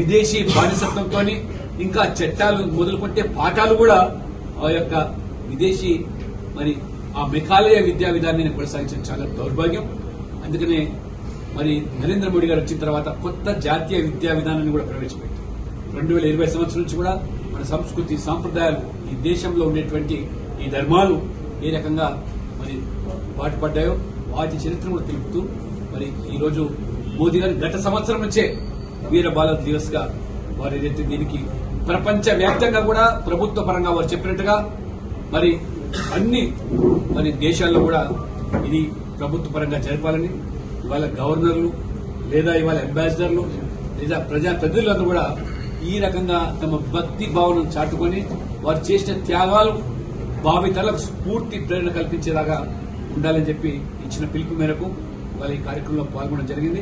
విదేశీ బానిసత్వంతో ఇంకా చట్టాలు మొదలుకొంటే పాఠాలు కూడా ఆ యొక్క విదేశీ మరి ఆ మెకాలయ విద్యా విధానాన్ని కొనసాగించడం చాలా దౌర్భాగ్యం. అందుకనే మరి నరేంద్ర మోడీ గారు వచ్చిన తర్వాత కొత్త జాతీయ విద్యా విధానాన్ని కూడా ప్రవేశపెట్టారు. రెండు వేల ఇరవై సంవత్సరం నుంచి కూడా మన సంస్కృతి సాంప్రదాయాలు ఈ దేశంలో ఉండేటువంటి ఈ ధర్మాలు ఏ రకంగా మరి పాటుపడ్డాయో వాటి చరిత్ర కూడా తెలుపుతూ మరి ఈరోజు మోదీ గారు గత సంవత్సరం నుంచే వీర బాల దివస్గా వారు ఏదైతే దీనికి ప్రపంచ వ్యాప్తంగా కూడా ప్రభుత్వ పరంగా వారు చెప్పినట్టుగా మరి అన్ని మరి దేశాల్లో కూడా ఇది ప్రభుత్వ పరంగా జరపాలని ఇవాళ గవర్నర్లు లేదా ఇవాళ అంబాసిడర్లు లేదా ప్రజాప్రతినిధులందరూ కూడా ఈ రకంగా తమ భక్తి భావనను చాటుకొని వారు చేసిన త్యాగాలు భావితలకు స్ఫూర్తి ప్రేరణ కల్పించేలాగా ఉండాలని చెప్పి ఇచ్చిన పిలుపు మేరకు వాళ్ళ ఈ కార్యక్రమంలో పాల్గొనడం జరిగింది.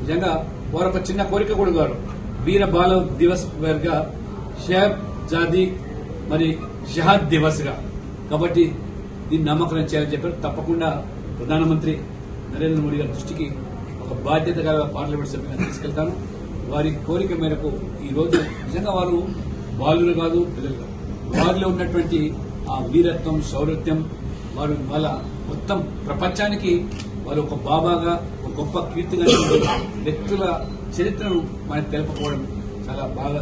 నిజంగా వారు ఒక చిన్న కోరిక కూడా గారు వీర బాల దివస్గా షేబ్ జాదీ మరి షహాద్ దివస్గా కాబట్టి దీన్ని నామకరణం చేయాలని చెప్పారు. తప్పకుండా ప్రధానమంత్రి నరేంద్ర మోడీ గారి దృష్టికి ఒక బాధ్యత గల పార్లమెంట్ సభ్యులను తీసుకెళ్తాను. వారి కోరిక మేరకు ఈ రోజు నిజంగా వారు బాలులు కాదు పిల్లలు వారిలో ఉన్నటువంటి ఆ వీరత్వం శౌరత్యం వారు వాళ్ళ మొత్తం ప్రపంచానికి వారు ఒక బాబాగా ఒక గొప్ప కీర్తిగా వ్యక్తుల చరిత్రను మనకు తెలుపుకోవడం చాలా బాగా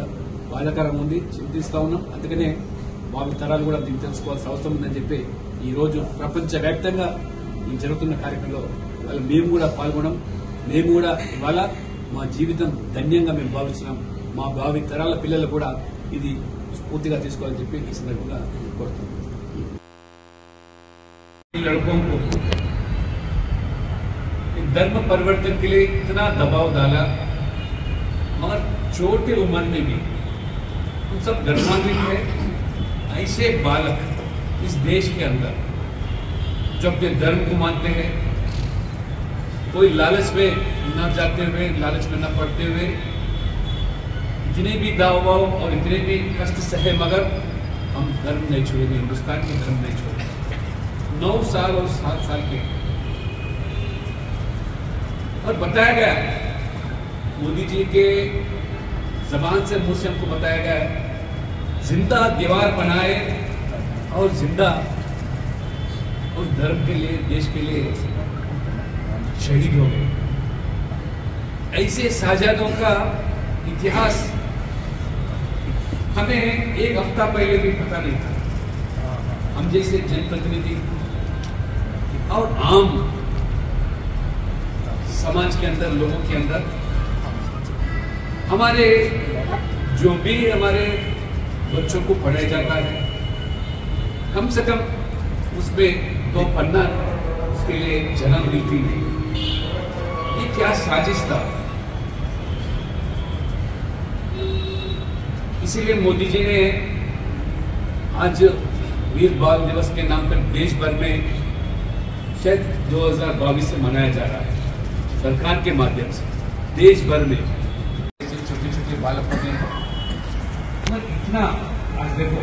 బాధాకరంగా ఉంది. చింతిస్తూ ఉన్నాం. అందుకనే భావి తరాలు కూడా దీన్ని తెలుసుకోవాల్సిన అవసరం ఉందని చెప్పి ఈరోజు ప్రపంచవ్యాప్తంగా ఈ జరుగుతున్న కార్యక్రమంలో వాళ్ళు మేము కూడా పాల్గొనడం మేము కూడా ఇవాళ మా జీవితం ధన్యంగా మేము భావిస్తున్నాం. మా భావి తరాల పిల్లలు కూడా ఇది స్ఫూర్తిగా తీసుకోవాలని చెప్పి ఈ సందర్భంగా కోరుతున్నాం. धर्म परिवर्तन के लिए इतना दबाव डाला, मगर छोटे उम्र में भी। हम सब गर्मान्वित है। ऐसे बालक इस देश के अंदर जो अपने धर्म को मानते हैं, कोई लालच में न जाते हुए, लालच में न पड़ते हुए, इतने भी दाव और इतने भी कष्ट सहे, मगर हम धर्म नहीं छोड़ेंगे, हिंदुस्तान के धर्म नहीं छोड़ेंगे। नौ साल और सात साल के और बताया गया मोदी जी के जबान से मुँह से हमको बताया गया है। ज़िंदा दीवार बनाए और ज़िंदा उस धर्म के लिए, देश के लिए शहीद हो गए। ऐसे साजादों का इतिहास हमें एक हफ़्ता पहले भी पता नहीं था। हम जैसे जनप्रतिनिधि और आम समाज के अंदर, लोगों के अंदर। हमारे जो भी हमारे बच्चों को पढ़ाया जाता है, कम से कम उसमें दो पन्ना उसके लिए जन्म मिलती है। ये क्या साजिश था? इसीलिए मोदी जी ने आज वीर बाल दिवस के नाम पर देश भर में शायद 2022 से मनाया जा रहा है। सरकार के माध्यम से देश भर में। छोटे छोटे बालक होते हैं इतना, आज देखो।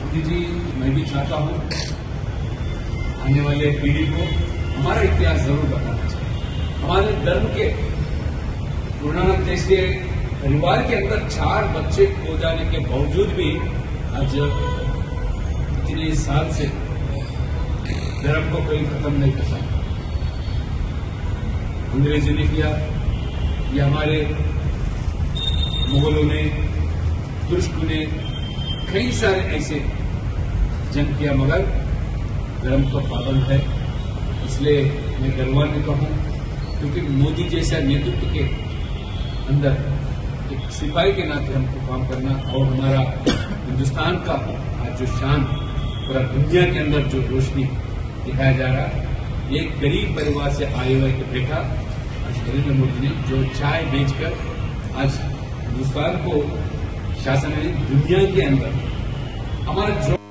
मोदी जी मैं भी चाहता हूँ, आने वाले पीढ़ी को हमारा इतिहास ज़रूर बताना चाहिए। हमारे धर्म के गुरु नानक देश के परिवार के अंदर चार बच्चे हो जाने के बावजूद भी आज इतने साल से धर्म को कोई खत्म नहीं कर सकता। अंग्रेज़ों ने किया या हमारे मुगलों ने, तुर्क ने कई सारे ऐसे जंग किया, मगर धर्म तो पाबंद है, इसलिए मैं गर्वान्वित हूँ क्योंकि मोदी जैसा नेतृत्व के अंदर एक सिपाही के नाते हमको काम करना और हमारा हिंदुस्तान का आज जो शान, पूरा दुनिया के अंदर जो रोशनी दिखाया जा रहा है एक गरीब परिवार से आए हुए एक बेटा, आज नरेंद्र मोदी ने, जो चाय बेचकर आज हिंदुस्तान को, शासन ने दुनिया के अंदर, हमारा